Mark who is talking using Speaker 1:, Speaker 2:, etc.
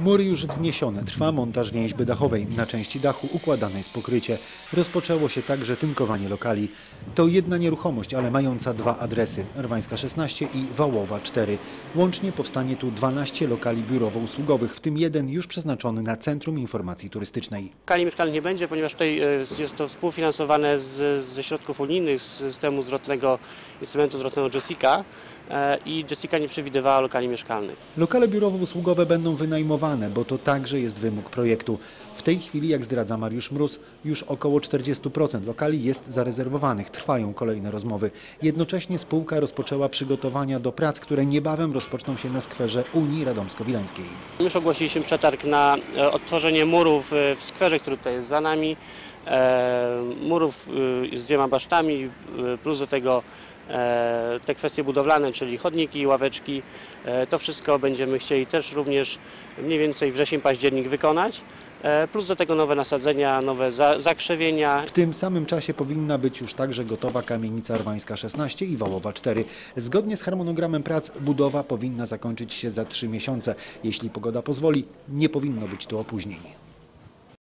Speaker 1: Mury już wzniesione, trwa montaż więźby dachowej. Na części dachu układane jest pokrycie. Rozpoczęło się także tynkowanie lokali. To jedna nieruchomość, ale mająca dwa adresy. Rwańska 16 i Wałowa 4. Łącznie powstanie tu 12 lokali biurowo-usługowych, w tym jeden już przeznaczony na Centrum Informacji Turystycznej.
Speaker 2: Lokali mieszkalnych nie będzie, ponieważ tutaj e, jest to współfinansowane z, ze środków unijnych, z systemu zwrotnego, instrumentu zwrotnego Jessica i Jessica nie przewidywała lokali mieszkalnych.
Speaker 1: Lokale biurowo-usługowe będą wynajmowane, bo to także jest wymóg projektu. W tej chwili, jak zdradza Mariusz Mróz, już około 40% lokali jest zarezerwowanych. Trwają kolejne rozmowy. Jednocześnie spółka rozpoczęła przygotowania do prac, które niebawem rozpoczną się na skwerze Unii Radomsko-Wileńskiej.
Speaker 2: Już ogłosiliśmy przetarg na e, odtworzenie murów e, w skwerze, który tutaj jest za nami. E, Murów e, z dwiema basztami, e, plus do tego e, te kwestie budowlane, czyli chodniki, ławeczki. E, To wszystko będziemy chcieli też również mniej więcej wrzesień, październik wykonać. E, Plus do tego nowe nasadzenia, nowe za- zakrzewienia,
Speaker 1: W tym samym czasie powinna być już także gotowa kamienica Rwańska 16 i Wałowa 4. Zgodnie z harmonogramem prac budowa powinna zakończyć się za trzy miesiące. Jeśli pogoda pozwoli, nie powinno być tu opóźnień.